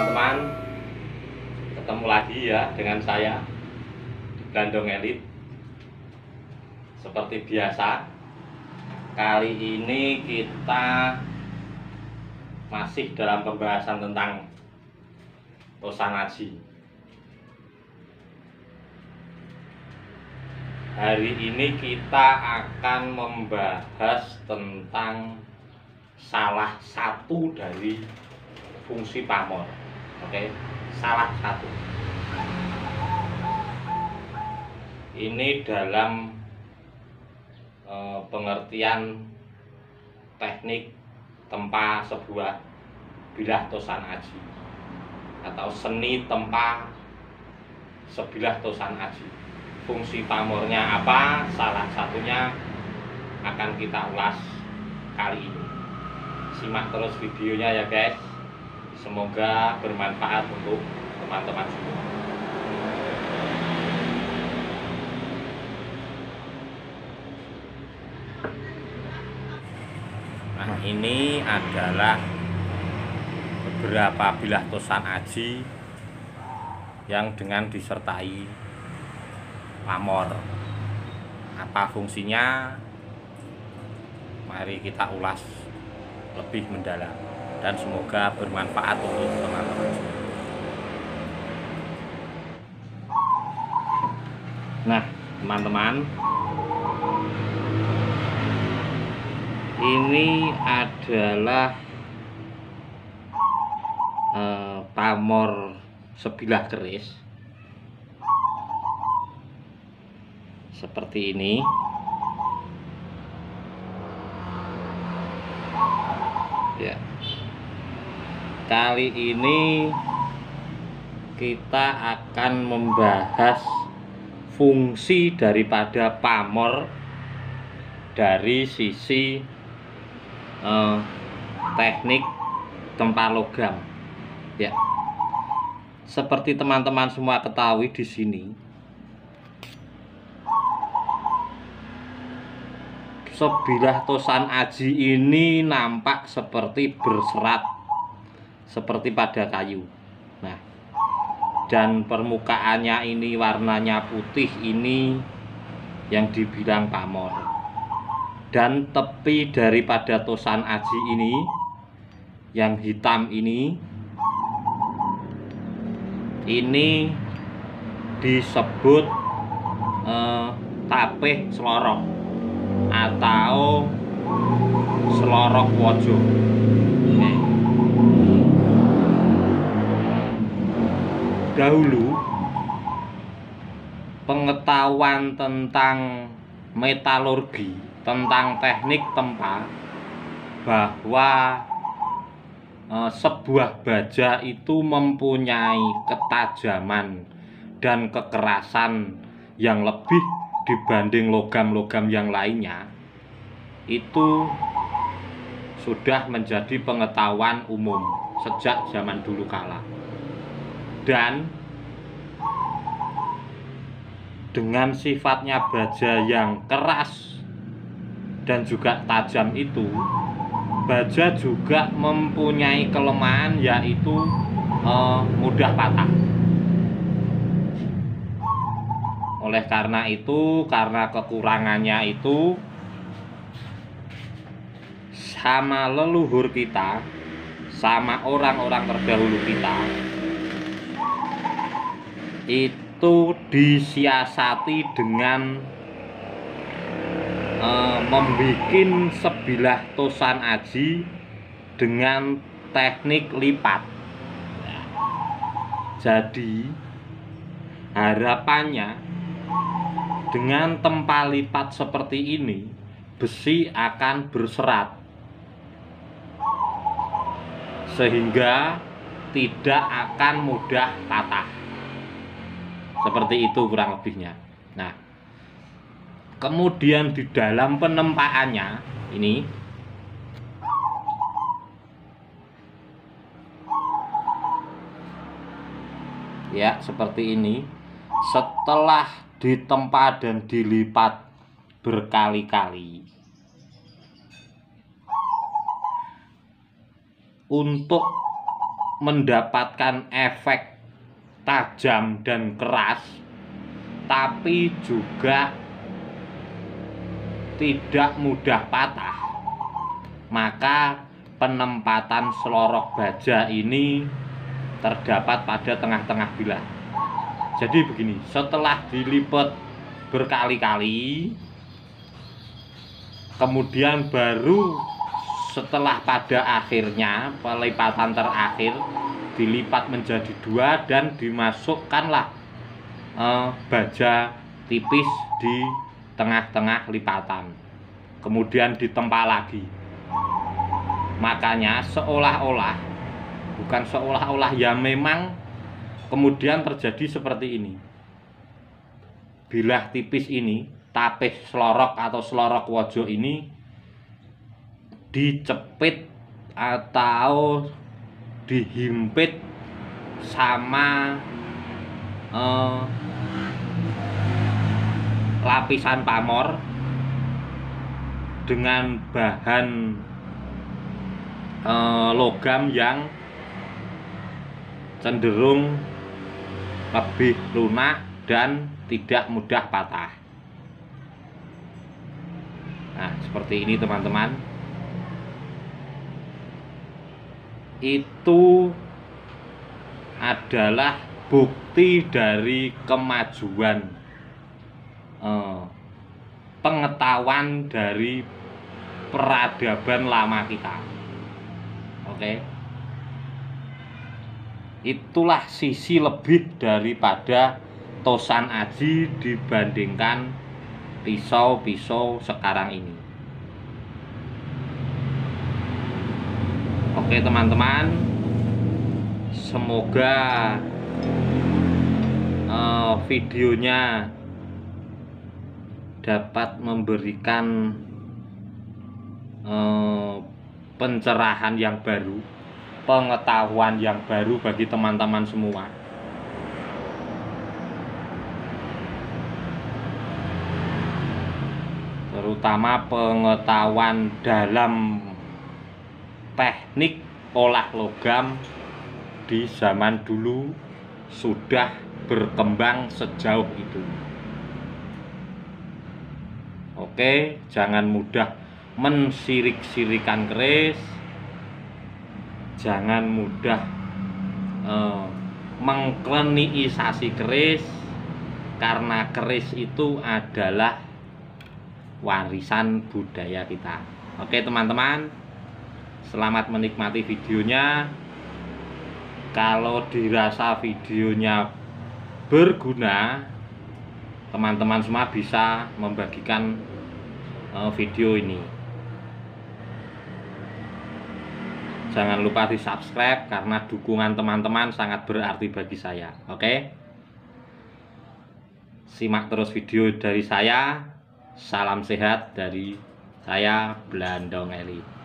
teman-teman. Ketemu lagi ya dengan saya Di Gandong Elit. Seperti biasa Kali ini kita Masih dalam pembahasan tentang Tosanaji Hari ini kita akan membahas tentang salah satu dari fungsi pamor. Oke, salah satu. Ini dalam e, pengertian teknik tempa sebuah bilah tosan aji atau seni tempa sebilah tosan aji. Fungsi pamornya apa? Salah satunya akan kita ulas kali ini simak terus videonya ya guys semoga bermanfaat untuk teman-teman semua. Nah ini adalah beberapa bilah tosan aji yang dengan disertai pamor. Apa fungsinya? Mari kita ulas lebih mendalam dan semoga bermanfaat untuk teman-teman Nah, teman-teman, ini adalah eh, pamor sebilah keris. Seperti ini. ya kali ini kita akan membahas fungsi daripada pamor dari sisi eh, teknik tempa logam. Ya. Seperti teman-teman semua ketahui di sini sebilah tosan aji ini nampak seperti berserat seperti pada kayu. Nah dan permukaannya ini warnanya putih ini yang dibilang pamor. Dan tepi daripada tosan aji ini yang hitam ini ini disebut eh, tapeh selorok atau selorok wojo dahulu. Pengetahuan tentang metalurgi tentang teknik tempa bahwa e, sebuah baja itu mempunyai ketajaman dan kekerasan yang lebih dibanding logam-logam yang lainnya itu sudah menjadi pengetahuan umum sejak zaman dulu kala dan dengan sifatnya baja yang keras dan juga tajam itu baja juga mempunyai kelemahan yaitu eh, mudah patah. Oleh karena itu karena kekurangannya itu sama leluhur kita sama orang-orang terdahulu kita itu disiasati dengan e, membuat sebilah tosan aji dengan teknik lipat jadi harapannya dengan tempa lipat seperti ini, besi akan berserat. Sehingga tidak akan mudah patah. Seperti itu kurang lebihnya. Nah, kemudian di dalam penempaannya ini ya seperti ini setelah ditempa dan dilipat berkali-kali untuk mendapatkan efek tajam dan keras tapi juga tidak mudah patah. Maka penempatan selorok baja ini terdapat pada tengah-tengah bilah. Jadi begini setelah dilipat berkali-kali kemudian baru setelah pada akhirnya pelipatan terakhir dilipat menjadi dua dan dimasukkanlah eh, baja tipis di tengah-tengah lipatan. Kemudian ditempa lagi. Makanya seolah-olah bukan seolah-olah ya memang kemudian terjadi seperti ini. Bilah tipis ini tapis selorok atau selorok wojo ini dicepit atau dihimpit sama eh, lapisan pamor dengan bahan eh, logam yang cenderung lebih lunak dan tidak mudah patah. Nah, seperti ini teman-teman. Itu adalah bukti dari kemajuan eh, pengetahuan dari peradaban lama kita. Oke. Itulah sisi lebih daripada Tosan Aji dibandingkan pisau-pisau sekarang ini. Oke teman-teman. Semoga uh, videonya dapat memberikan uh, pencerahan yang baru pengetahuan yang baru bagi teman-teman semua. Terutama pengetahuan dalam teknik olah logam di zaman dulu sudah berkembang sejauh itu. Oke, jangan mudah mensirik-sirikan keris. Jangan mudah eh, mengkleniisasi keris karena keris itu adalah warisan budaya kita. Oke, teman-teman. Selamat menikmati videonya. Kalau dirasa videonya berguna, teman-teman semua bisa membagikan eh, video ini. Jangan lupa di subscribe karena dukungan teman-teman sangat berarti bagi saya. Oke? Simak terus video dari saya. Salam sehat dari saya Blandong Eli.